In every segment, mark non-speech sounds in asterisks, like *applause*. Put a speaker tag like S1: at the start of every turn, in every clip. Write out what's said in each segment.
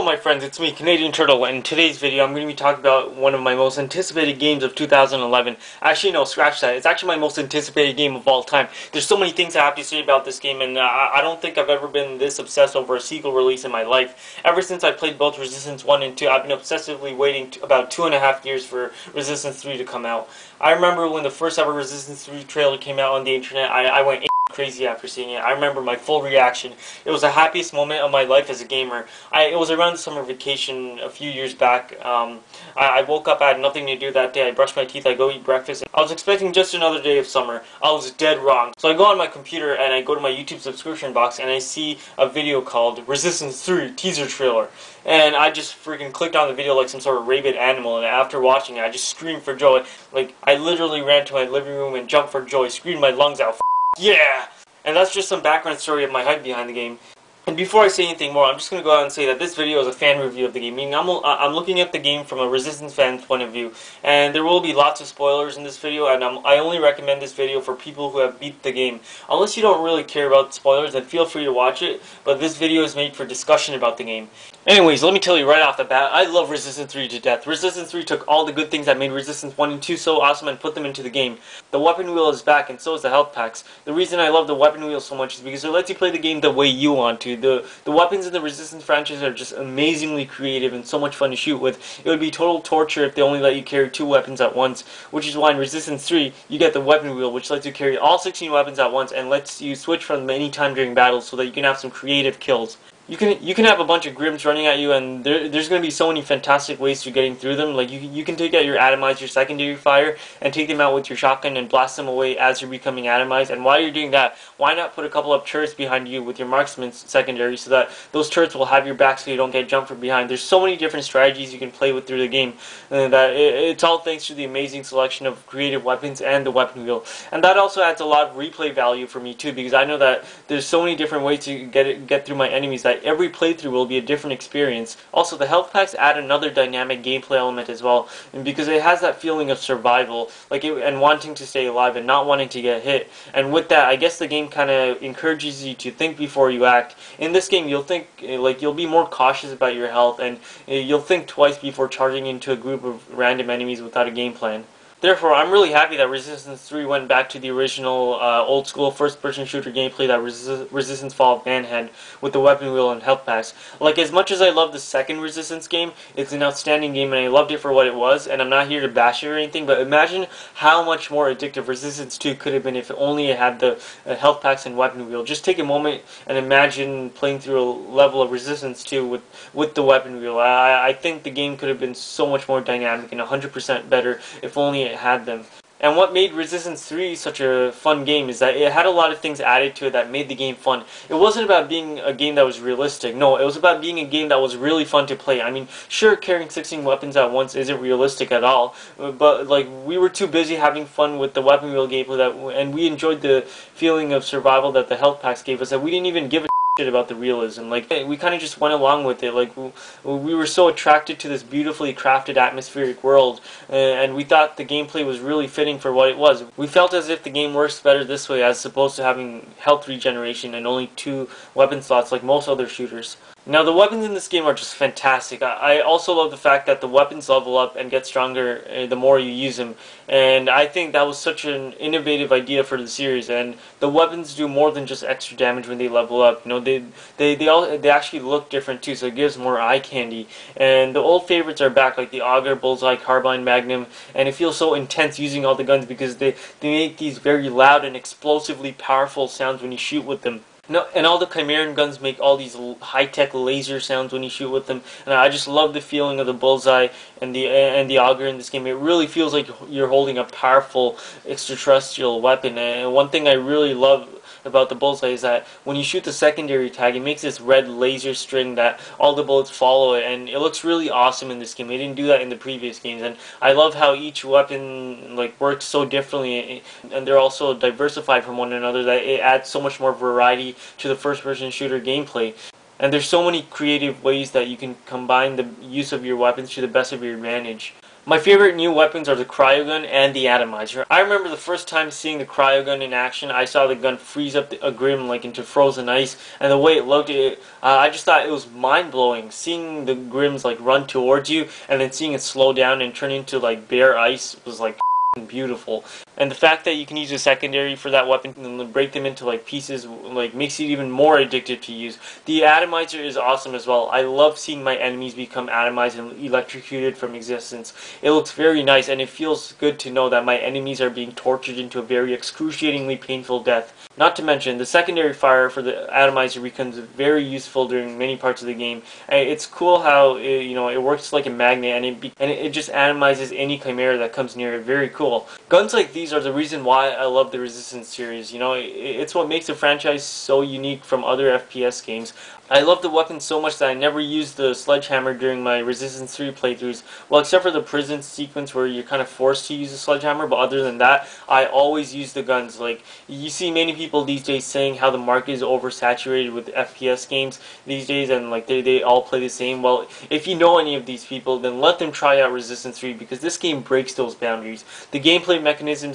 S1: Hello my friends, it's me, Canadian Turtle, and in today's video I'm going to be talking about one of my most anticipated games of 2011. Actually, no, scratch that. It's actually my most anticipated game of all time. There's so many things I have to say about this game, and uh, I don't think I've ever been this obsessed over a sequel release in my life. Ever since I played both Resistance 1 and 2, I've been obsessively waiting about two and a half years for Resistance 3 to come out. I remember when the first ever Resistance 3 trailer came out on the internet, I, I went crazy after seeing it. I remember my full reaction. It was the happiest moment of my life as a gamer. I, it was around summer vacation a few years back. Um, I, I, woke up, I had nothing to do that day. I brushed my teeth, I go eat breakfast. I was expecting just another day of summer. I was dead wrong. So I go on my computer and I go to my YouTube subscription box and I see a video called Resistance 3 teaser trailer. And I just freaking clicked on the video like some sort of rabid animal and after watching it I just screamed for joy. Like I literally ran to my living room and jumped for joy, screamed my lungs out. Yeah! And that's just some background story of my hype behind the game. And before I say anything more, I'm just going to go out and say that this video is a fan review of the game. I'm, I'm looking at the game from a Resistance fan point of view. And there will be lots of spoilers in this video, and I'm, I only recommend this video for people who have beat the game. Unless you don't really care about spoilers, then feel free to watch it. But this video is made for discussion about the game. Anyways, let me tell you right off the bat, I love Resistance 3 to death. Resistance 3 took all the good things that made Resistance 1 and 2 so awesome and put them into the game. The weapon wheel is back, and so is the health packs. The reason I love the weapon wheel so much is because it lets you play the game the way you want to. The, the weapons in the Resistance franchise are just amazingly creative and so much fun to shoot with. It would be total torture if they only let you carry two weapons at once, which is why in Resistance 3, you get the weapon wheel, which lets you carry all 16 weapons at once and lets you switch from them anytime during battles so that you can have some creative kills you can you can have a bunch of Grims running at you, and there, there's going to be so many fantastic ways to getting through them. Like you you can take out your atomizer, your secondary fire, and take them out with your shotgun and blast them away as you're becoming atomized. And while you're doing that, why not put a couple of turrets behind you with your marksman secondary, so that those turrets will have your back, so you don't get jumped from behind. There's so many different strategies you can play with through the game, and that it, it's all thanks to the amazing selection of creative weapons and the weapon wheel. And that also adds a lot of replay value for me too, because I know that there's so many different ways to get it, get through my enemies that every playthrough will be a different experience. Also, the health packs add another dynamic gameplay element as well, and because it has that feeling of survival, like it, and wanting to stay alive and not wanting to get hit. And with that, I guess the game kind of encourages you to think before you act. In this game, you'll think eh, like you'll be more cautious about your health, and eh, you'll think twice before charging into a group of random enemies without a game plan. Therefore, I'm really happy that Resistance 3 went back to the original uh, old school first person shooter gameplay that Resi Resistance Fall of Man had with the weapon wheel and health packs. Like, as much as I love the second Resistance game, it's an outstanding game and I loved it for what it was, and I'm not here to bash it or anything, but imagine how much more addictive Resistance 2 could have been if only it had the uh, health packs and weapon wheel. Just take a moment and imagine playing through a level of Resistance 2 with, with the weapon wheel. I, I think the game could have been so much more dynamic and 100% better if only it had them. And what made Resistance 3 such a fun game is that it had a lot of things added to it that made the game fun. It wasn't about being a game that was realistic. No, it was about being a game that was really fun to play. I mean, sure, carrying 16 weapons at once isn't realistic at all, but like we were too busy having fun with the weapon wheel gameplay that, and we enjoyed the feeling of survival that the health packs gave us that we didn't even give a about the realism. Like we kind of just went along with it. Like we, we were so attracted to this beautifully crafted atmospheric world, and we thought the gameplay was really fitting for what it was. We felt as if the game works better this way as opposed to having health regeneration and only two weapon slots like most other shooters. Now the weapons in this game are just fantastic. I also love the fact that the weapons level up and get stronger uh, the more you use them. And I think that was such an innovative idea for the series. And the weapons do more than just extra damage when they level up. You know, they they they all they actually look different too, so it gives more eye candy. And the old favorites are back, like the Auger, Bullseye, Carbine, Magnum, and it feels so intense using all the guns because they they make these very loud and explosively powerful sounds when you shoot with them. No, and all the Chimeran guns make all these high-tech laser sounds when you shoot with them, and I just love the feeling of the bullseye and the and the auger in this game. It really feels like you're holding a powerful extraterrestrial weapon. And one thing I really love about the bullseye is that when you shoot the secondary tag, it makes this red laser string that all the bullets follow it, and it looks really awesome in this game. They didn't do that in the previous games, and I love how each weapon like works so differently, and they're also diversified from one another that it adds so much more variety to the first-person shooter gameplay. And there's so many creative ways that you can combine the use of your weapons to the best of your advantage. My favorite new weapons are the cryogun and the atomizer. I remember the first time seeing the cryogun in action, I saw the gun freeze up a Grim like into frozen ice, and the way it looked, it, uh, I just thought it was mind-blowing. Seeing the Grims like run towards you, and then seeing it slow down and turn into like bare ice was like *laughs* beautiful. And the fact that you can use a secondary for that weapon and break them into like pieces like makes it even more addictive to use. The atomizer is awesome as well. I love seeing my enemies become atomized and electrocuted from existence. It looks very nice and it feels good to know that my enemies are being tortured into a very excruciatingly painful death. Not to mention, the secondary fire for the atomizer becomes very useful during many parts of the game. It's cool how it, you know it works like a magnet, and it and it just atomizes any chimera that comes near it. Very cool. Guns like these are the reason why I love the Resistance series. You know, it's what makes the franchise so unique from other FPS games. I love the weapon so much that I never used the sledgehammer during my Resistance 3 playthroughs. Well, except for the prison sequence where you're kind of forced to use the sledgehammer, but other than that, I always use the guns. Like, you see many people these days saying how the market is oversaturated with FPS games these days, and like they, they all play the same. Well, if you know any of these people, then let them try out Resistance 3 because this game breaks those boundaries. The gameplay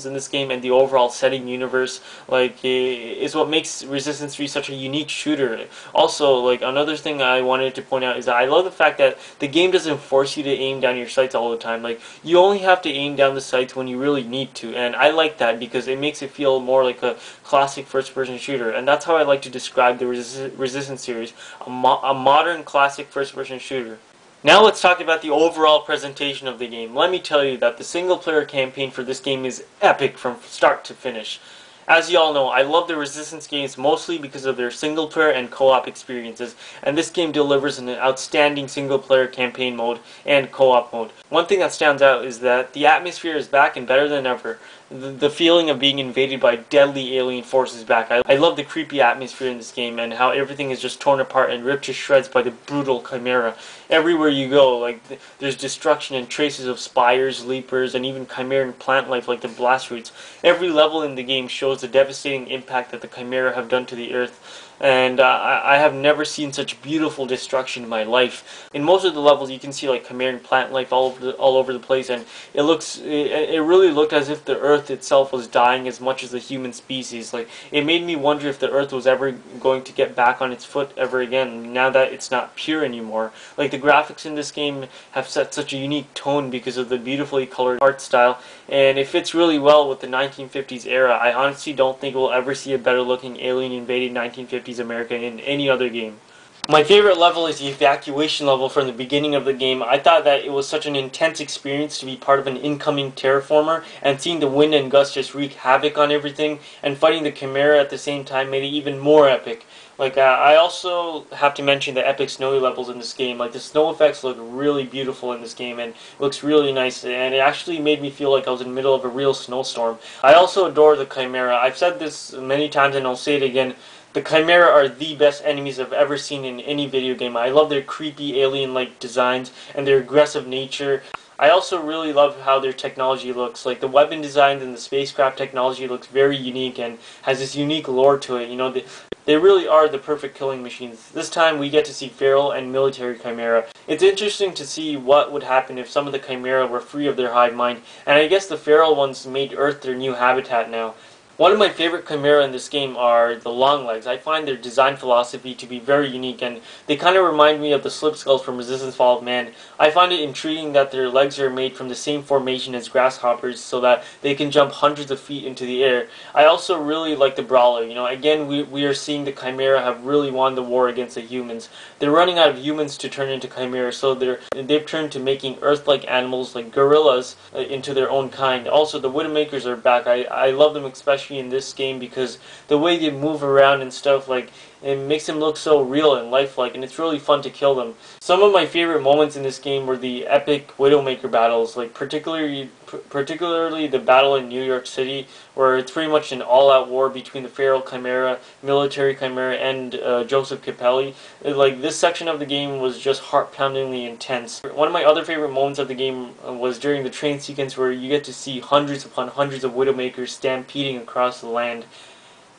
S1: in this game and the overall setting universe, like, is what makes Resistance 3 such a unique shooter. Also, like another thing I wanted to point out is that I love the fact that the game doesn't force you to aim down your sights all the time. Like you only have to aim down the sights when you really need to, and I like that because it makes it feel more like a classic first-person shooter, and that's how I like to describe the Resist Resistance series, a, mo a modern classic first-person shooter. Now let's talk about the overall presentation of the game. Let me tell you that the single-player campaign for this game is epic from start to finish. As you all know, I love the Resistance games mostly because of their single-player and co-op experiences, and this game delivers an outstanding single-player campaign mode and co-op mode. One thing that stands out is that the atmosphere is back and better than ever the, feeling of being invaded by deadly alien forces back. I, I love the creepy atmosphere in this game and how everything is just torn apart and ripped to shreds by the brutal chimera. Everywhere you go, like th there's destruction and traces of spires, leapers, and even chimeran plant life like the blast roots. Every level in the game shows the devastating impact that the chimera have done to the earth and uh, I have never seen such beautiful destruction in my life. In most of the levels, you can see like chimeran plant life all over the, all over the place, and it looks it, it really looked as if the Earth itself was dying as much as the human species. Like it made me wonder if the Earth was ever going to get back on its foot ever again. Now that it's not pure anymore, like the graphics in this game have set such a unique tone because of the beautifully colored art style, and it fits really well with the 1950s era. I honestly don't think we'll ever see a better looking alien invaded 1950s America in any other game. My favorite level is the evacuation level from the beginning of the game. I thought that it was such an intense experience to be part of an incoming terraformer and seeing the wind and gusts just wreak havoc on everything and fighting the Chimera at the same time made it even more epic. Like, uh, I also have to mention the epic snowy levels in this game. Like, the snow effects look really beautiful in this game and looks really nice. And it actually made me feel like I was in the middle of a real snowstorm. I also adore the Chimera. I've said this many times and I'll say it again. The Chimera are the best enemies I've ever seen in any video game. I love their creepy alien-like designs and their aggressive nature. I also really love how their technology looks. Like the weapon designs and the spacecraft technology looks very unique and has this unique lore to it. You know, they, they really are the perfect killing machines. This time we get to see feral and military chimera. It's interesting to see what would happen if some of the chimera were free of their hive mind, and I guess the feral ones made Earth their new habitat now. One of my favorite Chimera in this game are the long legs. I find their design philosophy to be very unique and they kind of remind me of the slip skulls from Resistance Fall of Man. I find it intriguing that their legs are made from the same formation as grasshoppers so that they can jump hundreds of feet into the air. I also really like the Brawler. You know, again, we, we are seeing the Chimera have really won the war against the humans. They're running out of humans to turn into Chimera, so they're, they've turned to making Earth-like animals like gorillas uh, into their own kind. Also, the Widowmakers are back. I, I love them especially especially in this game because the way they move around and stuff like it makes them look so real and lifelike and it's really fun to kill them. Some of my favorite moments in this game were the epic Widowmaker battles, like particularly particularly the battle in New York City where it's pretty much an all-out war between the Feral Chimera, Military Chimera, and uh, Joseph Capelli. Like this section of the game was just heart-poundingly intense. One of my other favorite moments of the game was during the train sequence where you get to see hundreds upon hundreds of Widowmakers stampeding across the land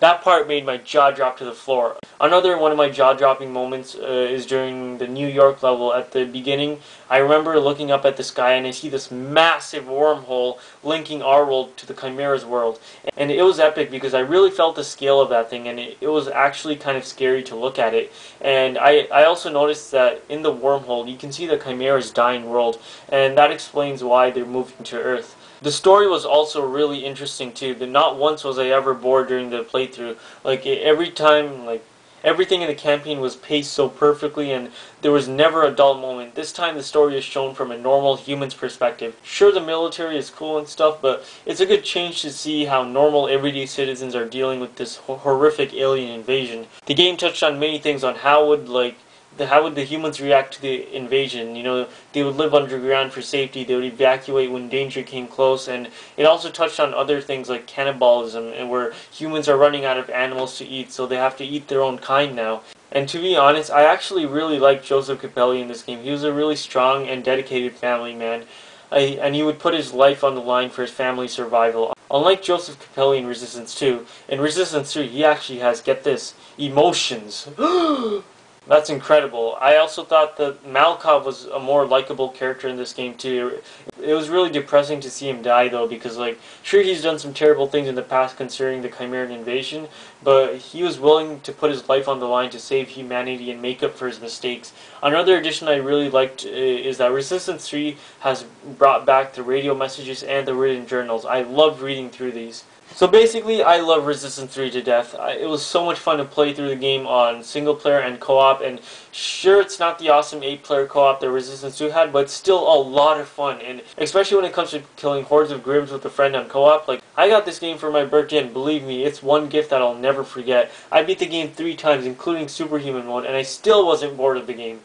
S1: That part made my jaw drop to the floor. Another one of my jaw-dropping moments uh, is during the New York level at the beginning. I remember looking up at the sky and I see this massive wormhole linking our world to the Chimera's world. And it was epic because I really felt the scale of that thing and it, it was actually kind of scary to look at it. And I, I also noticed that in the wormhole you can see the Chimera's dying world and that explains why they're moving to Earth. The story was also really interesting too. That not once was I ever bored during the playthrough. Like every time, like everything in the campaign was paced so perfectly, and there was never a dull moment. This time, the story is shown from a normal human's perspective. Sure, the military is cool and stuff, but it's a good change to see how normal everyday citizens are dealing with this horrific alien invasion. The game touched on many things on how would like the, how would the humans react to the invasion? You know, they would live underground for safety. They would evacuate when danger came close, and it also touched on other things like cannibalism, and where humans are running out of animals to eat, so they have to eat their own kind now. And to be honest, I actually really liked Joseph Capelli in this game. He was a really strong and dedicated family man, I, and he would put his life on the line for his family's survival. Unlike Joseph Capelli in Resistance 2, in Resistance 3 he actually has, get this, emotions. *gasps* *gasps* *gasps* That's incredible. I also thought that Malkov was a more likable character in this game too. It was really depressing to see him die though because like sure he's done some terrible things in the past concerning the Chimeran invasion, but he was willing to put his life on the line to save humanity and make up for his mistakes. Another addition I really liked uh, is that Resistance 3 has brought back the radio messages and the written journals. I loved reading through these. So basically, I love Resistance 3 to death. I, it was so much fun to play through the game on single player and co-op, and sure, it's not the awesome 8-player co-op that Resistance 2 had, but still a lot of fun, and especially when it comes to killing hordes of Grims with a friend on co-op, like, I got this game for my birthday, and believe me, it's one gift that I'll never forget. I beat the game three times, including Superhuman mode, and I still wasn't bored of the game.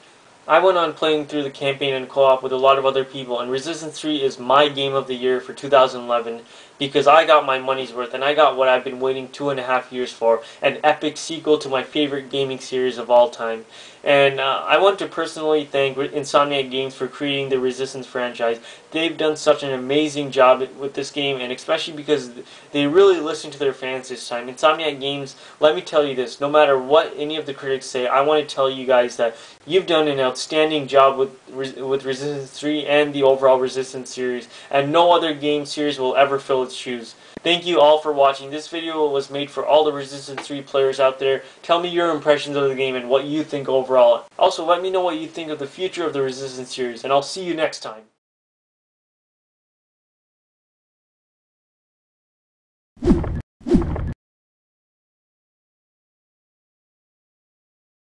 S1: I went on playing through the campaign and co-op with a lot of other people, and Resistance 3 is my game of the year for 2011 because I got my money's worth and I got what I've been waiting two and a half years for, an epic sequel to my favorite gaming series of all time. And uh, I want to personally thank Insomniac Games for creating the Resistance franchise. They've done such an amazing job with this game, and especially because they really listened to their fans this time. Insomniac Games, let me tell you this, no matter what any of the critics say, I want to tell you guys that you've done an outstanding job with, with Resistance 3 and the overall Resistance series, and no other game series will ever fill its shoes. Thank you all for watching. This video was made for all the Resistance 3 players out there. Tell me your impressions of the game and what you think overall. Also, let me know what you think of the future of the Resistance series, and I'll see you next time.